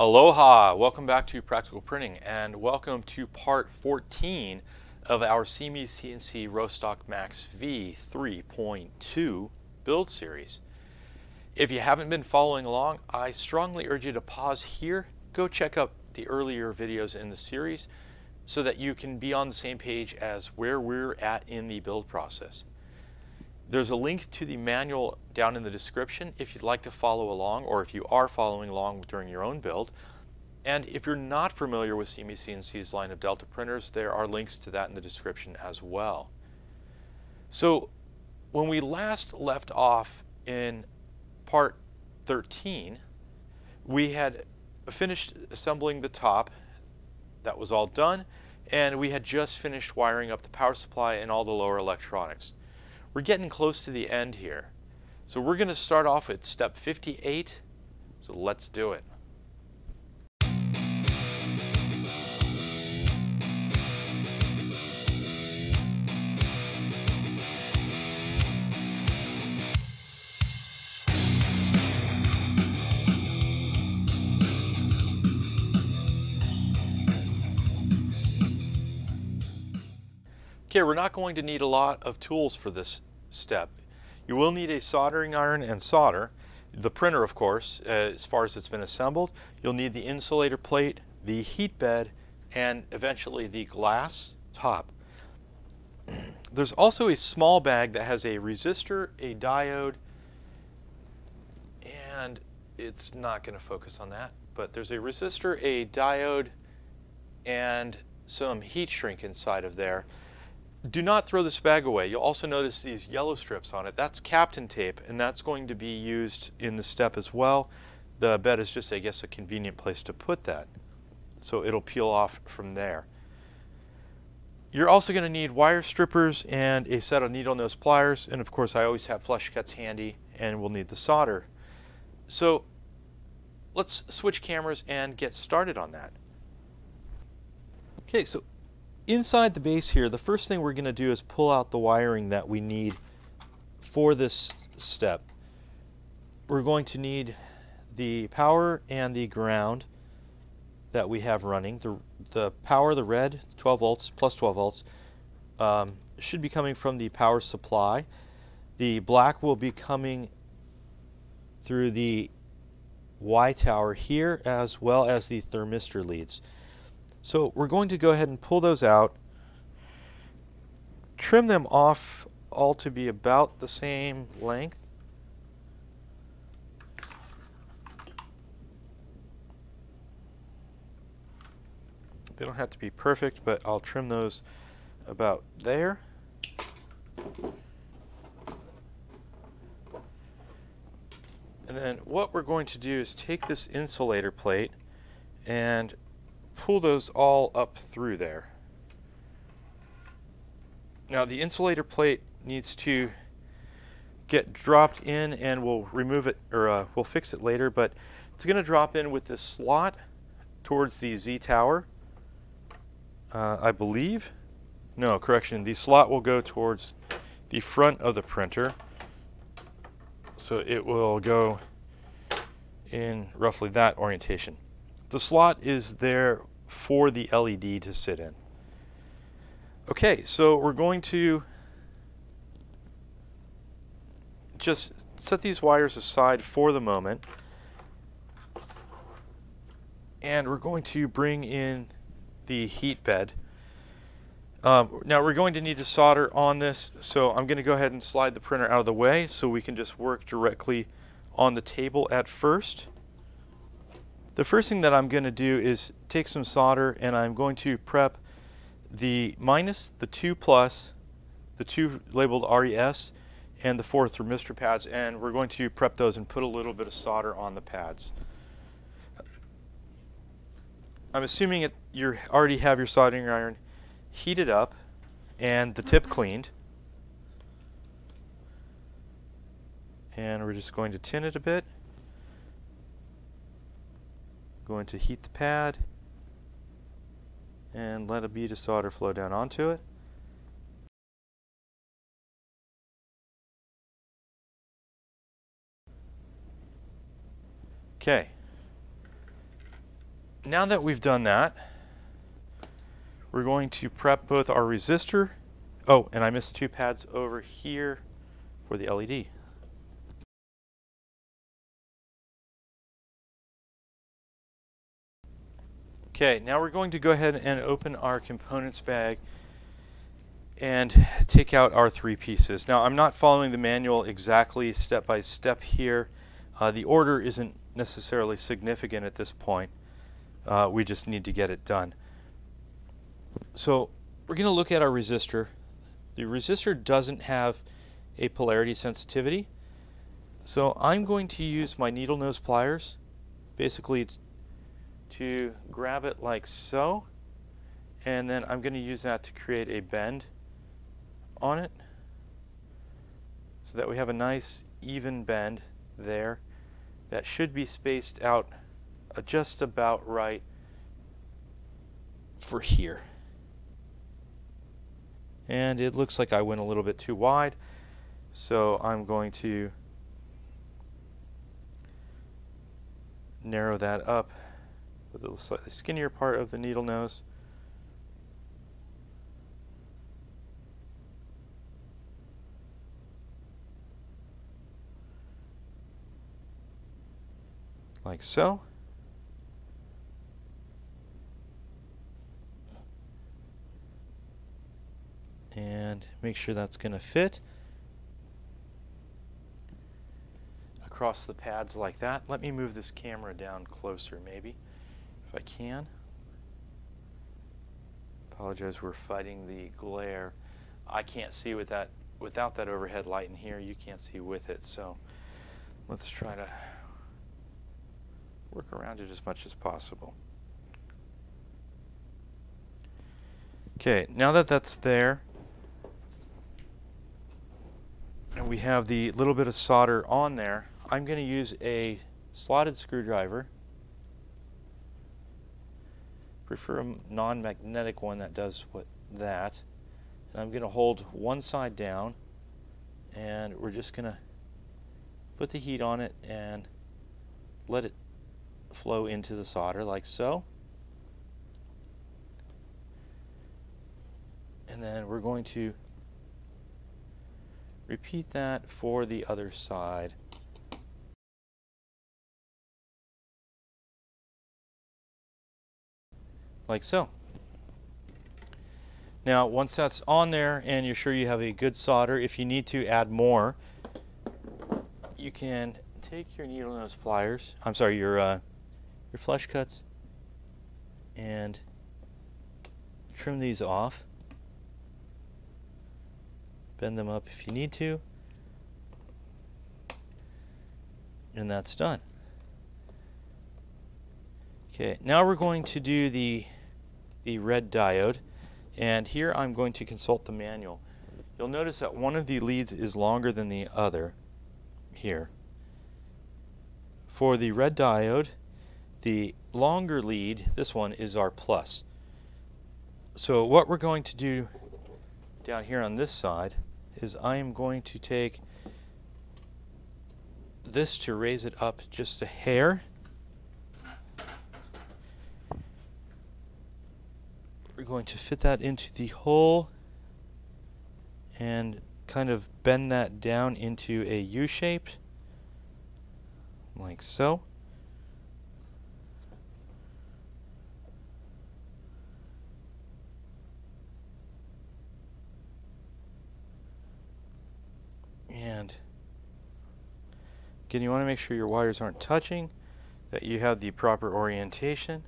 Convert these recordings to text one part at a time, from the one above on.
Aloha! Welcome back to Practical Printing and welcome to part 14 of our SeeMeCNC Rostock Max V 3.2 build series. If you haven't been following along, I strongly urge you to pause here, go check out the earlier videos in the series so that you can be on the same page as where we're at in the build process. There's a link to the manual down in the description if you'd like to follow along or if you are following along during your own build. And if you're not familiar with SeeMeCNC's line of Delta printers, there are links to that in the description as well. So when we last left off in part 13, we had finished assembling the top. That was all done. And we had just finished wiring up the power supply and all the lower electronics. We're getting close to the end here. So we're going to start off at step 58. So let's do it. Okay, we're not going to need a lot of tools for this step. You will need a soldering iron and solder, the printer of course, uh, as far as it's been assembled. You'll need the insulator plate, the heat bed, and eventually the glass top. There's also a small bag that has a resistor, a diode, and it's not going to focus on that, but there's a resistor, a diode, and some heat shrink inside of there do not throw this bag away. You'll also notice these yellow strips on it. That's Kapton tape, and that's going to be used in the step as well. The bed is just, I guess, a convenient place to put that. So it'll peel off from there. You're also going to need wire strippers and a set of needle nose pliers, and of course I always have flush cuts handy, and we'll need the solder. So let's switch cameras and get started on that. Okay, so inside the base here, the first thing we're going to do is pull out the wiring that we need for this step. We're going to need the power and the ground that we have running. The, the power, the red, 12 volts, plus 12 volts, um, should be coming from the power supply. The black will be coming through the Y tower here as well as the thermistor leads. So we're going to go ahead and pull those out, trim them off all to be about the same length. They don't have to be perfect, but I'll trim those about there. And then what we're going to do is take this insulator plate and pull those all up through there. Now the insulator plate needs to get dropped in and we'll remove it or uh, we'll fix it later but it's going to drop in with this slot towards the Z tower uh, I believe. No correction the slot will go towards the front of the printer. So it will go in roughly that orientation the slot is there for the LED to sit in. Okay, so we're going to just set these wires aside for the moment. And we're going to bring in the heat bed. Um, now we're going to need to solder on this, so I'm going to go ahead and slide the printer out of the way so we can just work directly on the table at first. The first thing that I'm going to do is take some solder and I'm going to prep the minus, the 2 plus, the two labeled RES, and the four thermistor pads and we're going to prep those and put a little bit of solder on the pads. I'm assuming you already have your soldering iron heated up and the tip cleaned. And we're just going to tin it a bit going to heat the pad and let a bead of solder flow down onto it. Okay. now that we've done that, we're going to prep both our resistor. Oh, and I missed two pads over here for the LED. Okay, now we're going to go ahead and open our components bag and take out our three pieces. Now I'm not following the manual exactly step by step here. Uh, the order isn't necessarily significant at this point. Uh, we just need to get it done. So we're going to look at our resistor. The resistor doesn't have a polarity sensitivity. So I'm going to use my needle nose pliers basically to grab it like so and then I'm going to use that to create a bend on it. So that we have a nice even bend there that should be spaced out uh, just about right for here. And it looks like I went a little bit too wide so I'm going to narrow that up with the slightly skinnier part of the needle nose like so. And make sure that's going to fit across the pads like that. Let me move this camera down closer maybe, I can. Apologize, we're fighting the glare. I can't see with that without that overhead light in here. You can't see with it, so let's try to work around it as much as possible. Okay, now that that's there, and we have the little bit of solder on there, I'm going to use a slotted screwdriver. Prefer a non-magnetic one that does what that. And I'm going to hold one side down, and we're just going to put the heat on it and let it flow into the solder like so. And then we're going to repeat that for the other side. Like so. Now once that's on there and you're sure you have a good solder, if you need to add more, you can take your needle nose pliers, I'm sorry, your uh, your flush cuts and trim these off. Bend them up if you need to. And that's done. Okay, now we're going to do the, the red diode. And here I'm going to consult the manual. You'll notice that one of the leads is longer than the other here. For the red diode, the longer lead, this one, is our plus. So what we're going to do down here on this side is I am going to take this to raise it up just a hair. We're going to fit that into the hole and kind of bend that down into a U shape like so. And again, you want to make sure your wires aren't touching, that you have the proper orientation.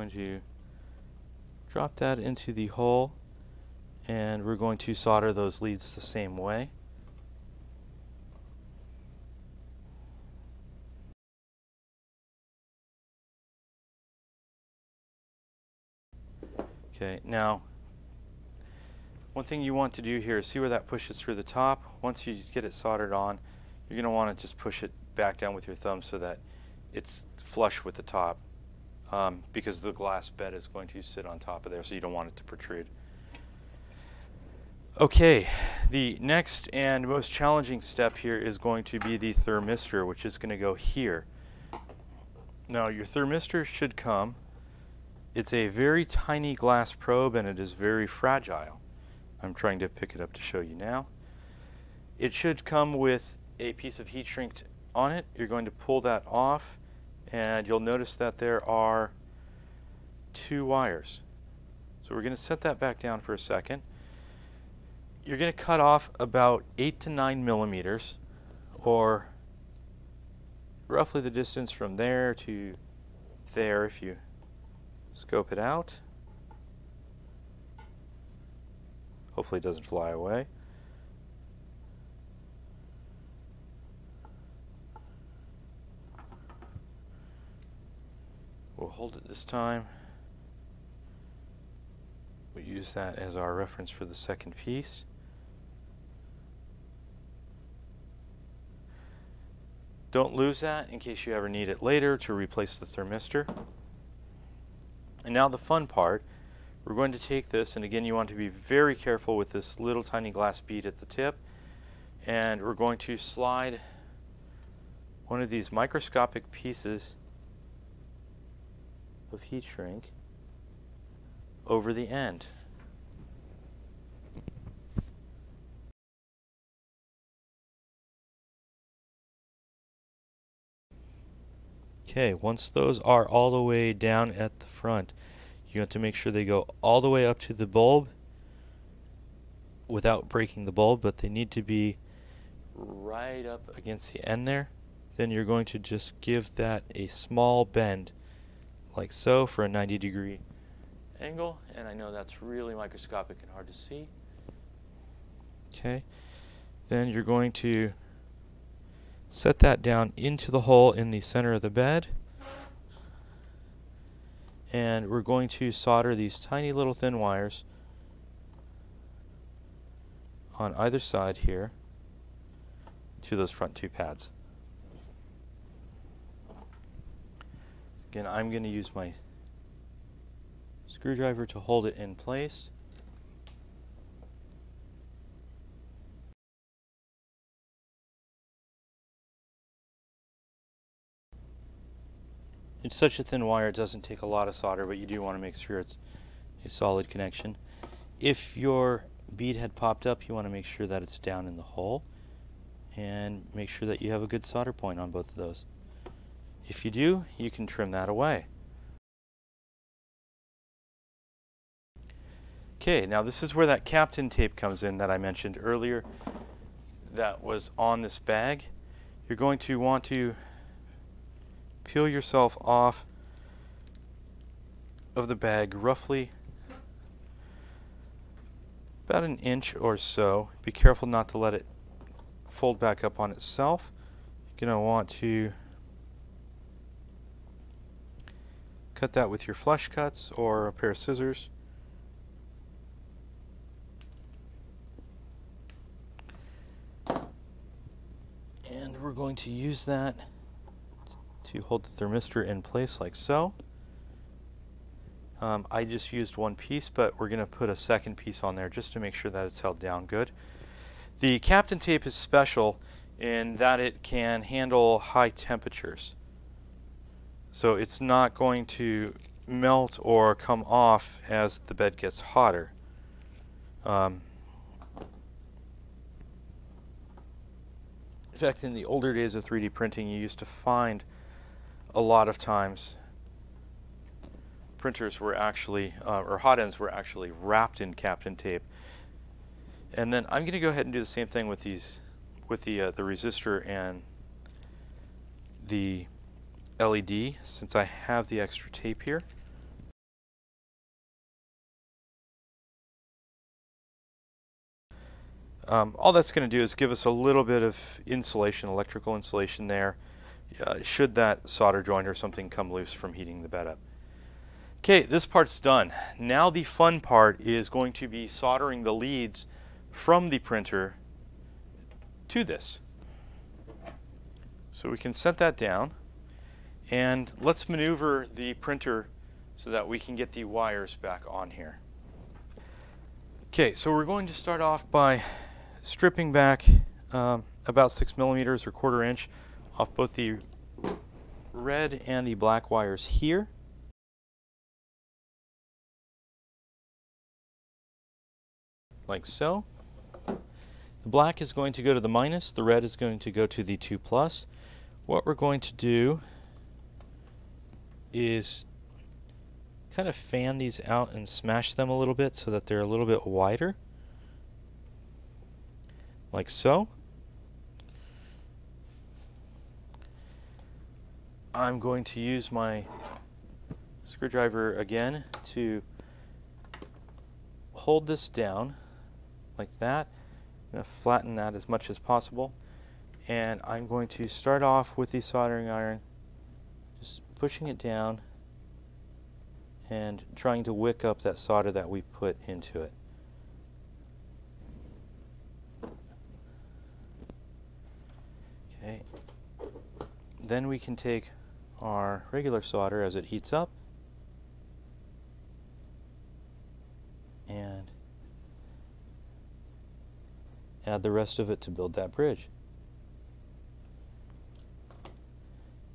Going to drop that into the hole and we're going to solder those leads the same way. Okay, now one thing you want to do here is see where that pushes through the top. Once you get it soldered on, you're going to want to just push it back down with your thumb so that it's flush with the top um, because the glass bed is going to sit on top of there so you don't want it to protrude. Okay, the next and most challenging step here is going to be the thermistor, which is going to go here. Now your thermistor should come. It's a very tiny glass probe and it is very fragile. I'm trying to pick it up to show you now. It should come with a piece of heat shrink on it. You're going to pull that off and you'll notice that there are two wires. So we're going to set that back down for a second. You're going to cut off about 8 to 9 millimeters or roughly the distance from there to there if you scope it out. Hopefully it doesn't fly away. We'll hold it this time. We use that as our reference for the second piece. Don't lose that in case you ever need it later to replace the thermistor. And now the fun part, we're going to take this, and again you want to be very careful with this little tiny glass bead at the tip, and we're going to slide one of these microscopic pieces of heat shrink over the end. Okay, once those are all the way down at the front, you have to make sure they go all the way up to the bulb without breaking the bulb, but they need to be right up against the end there. Then you're going to just give that a small bend like so for a 90 degree angle and I know that's really microscopic and hard to see. Okay then you're going to set that down into the hole in the center of the bed. And we're going to solder these tiny little thin wires on either side here to those front two pads Again, I'm going to use my screwdriver to hold it in place. It's such a thin wire it doesn't take a lot of solder, but you do want to make sure it's a solid connection. If your bead had popped up, you want to make sure that it's down in the hole and make sure that you have a good solder point on both of those. If you do, you can trim that away. Okay, now this is where that Kapton tape comes in that I mentioned earlier that was on this bag. You're going to want to peel yourself off of the bag roughly about an inch or so. Be careful not to let it fold back up on itself. You're going to want to Cut that with your flush cuts or a pair of scissors. And we're going to use that to hold the thermistor in place like so. Um, I just used one piece, but we're going to put a second piece on there just to make sure that it's held down good. The Kapton tape is special in that it can handle high temperatures. So it's not going to melt or come off as the bed gets hotter. Um, in fact, in the older days of 3D printing, you used to find a lot of times printers were actually, uh, or hot ends were actually wrapped in Kapton tape. And then I'm going to go ahead and do the same thing with these, with the uh, the resistor and the LED since I have the extra tape here. Um, all that's going to do is give us a little bit of insulation, electrical insulation there, uh, should that solder joint or something come loose from heating the bed up. Okay, this part's done. Now the fun part is going to be soldering the leads from the printer to this. So we can set that down. And let's maneuver the printer so that we can get the wires back on here. Okay, so we're going to start off by stripping back um, about six millimeters or quarter inch off both the red and the black wires here. Like so. The black is going to go to the minus, the red is going to go to the 2 plus. What we're going to do is kind of fan these out and smash them a little bit so that they're a little bit wider. Like so. I'm going to use my screwdriver again to hold this down like that. I'm going to flatten that as much as possible. And I'm going to start off with the soldering iron, pushing it down and trying to wick up that solder that we put into it. Okay. Then we can take our regular solder as it heats up and add the rest of it to build that bridge.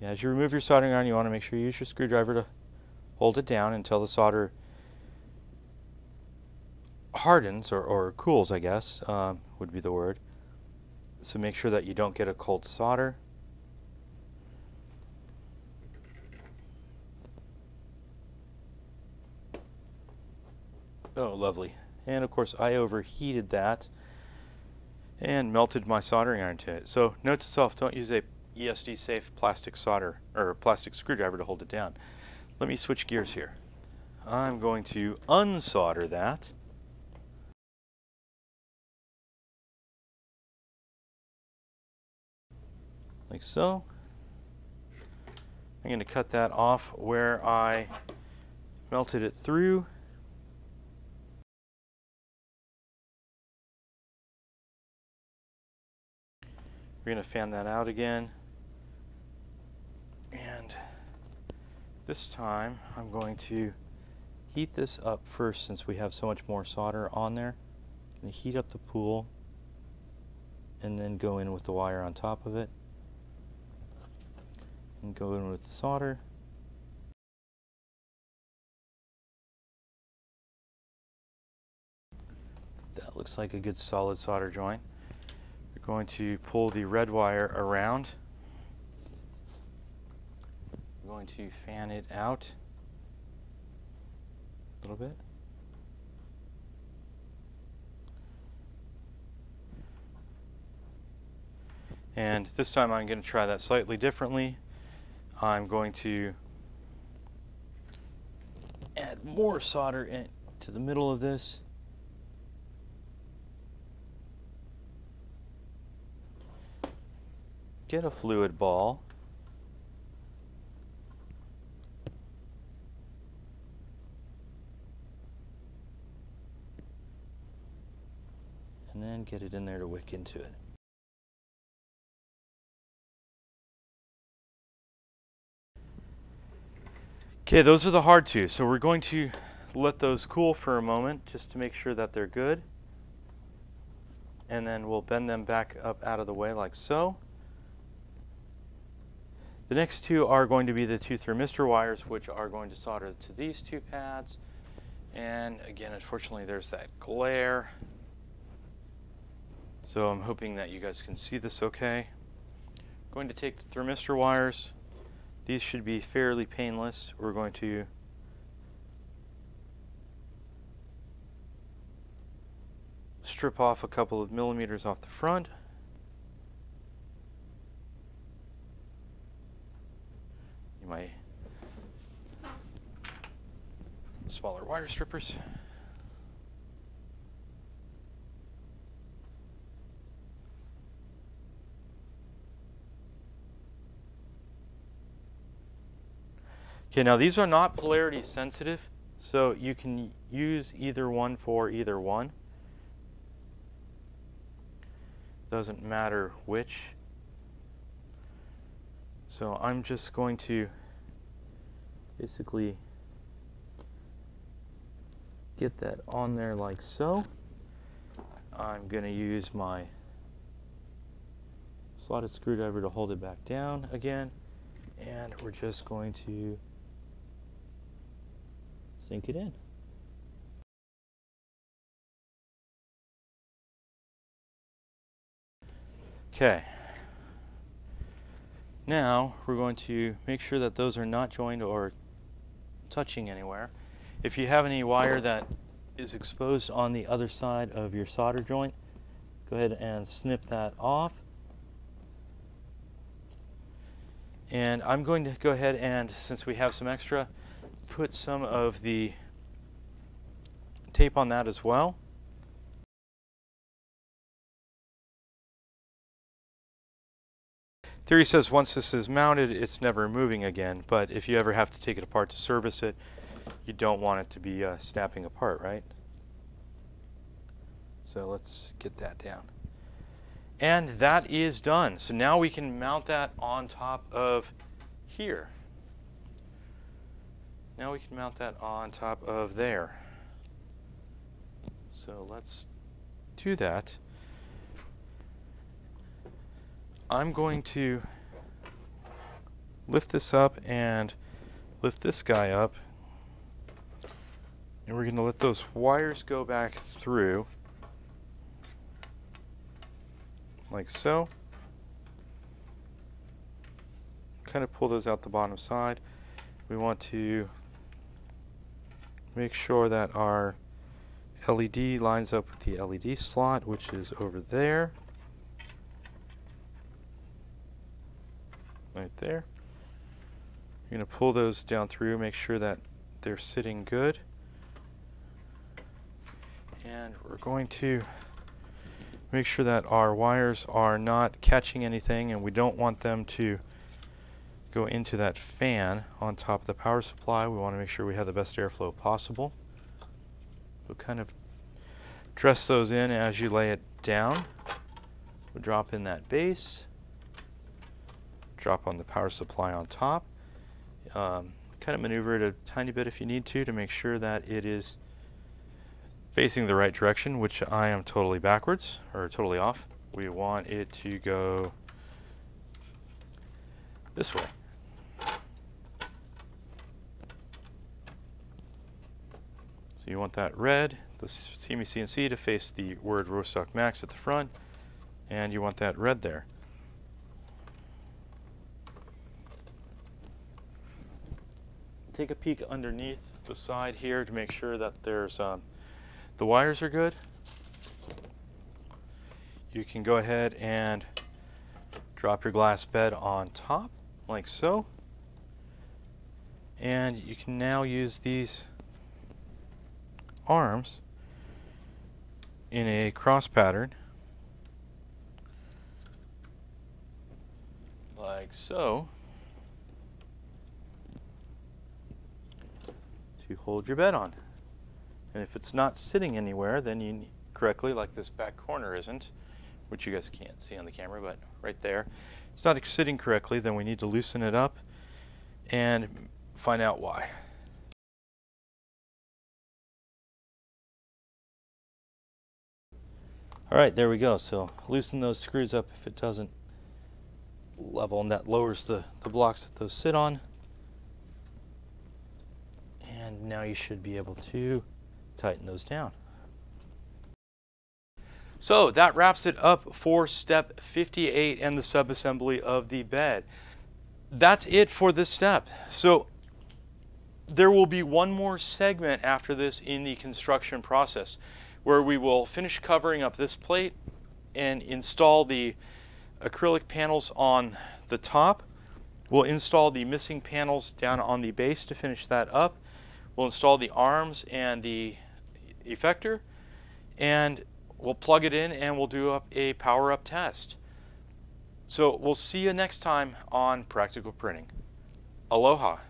As you remove your soldering iron, you want to make sure you use your screwdriver to hold it down until the solder hardens or, or cools, I guess, um, would be the word. So make sure that you don't get a cold solder. Oh, lovely. And of course, I overheated that and melted my soldering iron to it. So note to self, don't use a ESD safe plastic solder or plastic screwdriver to hold it down. Let me switch gears here. I'm going to unsolder that. Like so. I'm going to cut that off where I melted it through. We're going to fan that out again. And this time I'm going to heat this up first since we have so much more solder on there. I'm going to heat up the pool and then go in with the wire on top of it. And go in with the solder. That looks like a good solid solder joint. We're going to pull the red wire around going to fan it out a little bit. And this time I'm going to try that slightly differently. I'm going to add more solder into the middle of this. Get a fluid ball. and then get it in there to wick into it. Okay, those are the hard two. So we're going to let those cool for a moment just to make sure that they're good. And then we'll bend them back up out of the way like so. The next two are going to be the two thermistor wires, which are going to solder to these two pads. And again, unfortunately, there's that glare. So I'm hoping that you guys can see this okay. I'm going to take the thermistor wires. These should be fairly painless. We're going to strip off a couple of millimeters off the front. You might smaller wire strippers. Okay, now these are not polarity sensitive, so you can use either one for either one. Doesn't matter which. So I'm just going to basically get that on there like so. I'm going to use my slotted screwdriver to hold it back down again and we're just going to sink it in. Okay. Now we're going to make sure that those are not joined or touching anywhere. If you have any wire that is exposed on the other side of your solder joint, go ahead and snip that off. And I'm going to go ahead and, since we have some extra, put some of the tape on that as well. Theory says once this is mounted, it's never moving again, but if you ever have to take it apart to service it, you don't want it to be uh, snapping apart, right? So let's get that down. And that is done. So now we can mount that on top of here. Now we can mount that on top of there. So let's do that. I'm going to lift this up and lift this guy up. And we're going to let those wires go back through like so. Kind of pull those out the bottom side. We want to make sure that our LED lines up with the LED slot, which is over there. right there. You're going to pull those down through, make sure that they're sitting good. And we're going to make sure that our wires are not catching anything and we don't want them to go into that fan on top of the power supply. We want to make sure we have the best airflow possible. So kind of dress those in as you lay it down. We'll drop in that base drop on the power supply on top. Um, kind of maneuver it a tiny bit if you need to to make sure that it is facing the right direction, which I am totally backwards or totally off. We want it to go this way. You want that red, the SeeMeCNC to face the word Rostock Max at the front, and you want that red there. take a peek underneath the side here to make sure that there's um, the wires are good. You can go ahead and drop your glass bed on top like so. And you can now use these arms in a cross pattern like so. to hold your bed on. And if it's not sitting anywhere, then you correctly, like this back corner isn't, which you guys can't see on the camera, but right there, it's not sitting correctly, then we need to loosen it up and find out why. Alright, there we go. So loosen those screws up if it doesn't level and that lowers the, the blocks that those sit on and now you should be able to tighten those down. So that wraps it up for step 58 and the subassembly of the bed. That's it for this step. So there will be one more segment after this in the construction process where we will finish covering up this plate and install the acrylic panels on the top. We'll install the missing panels down on the base to finish that up. We'll install the arms and the effector and we'll plug it in and we'll do up a power up test. So we'll see you next time on Practical Printing. Aloha.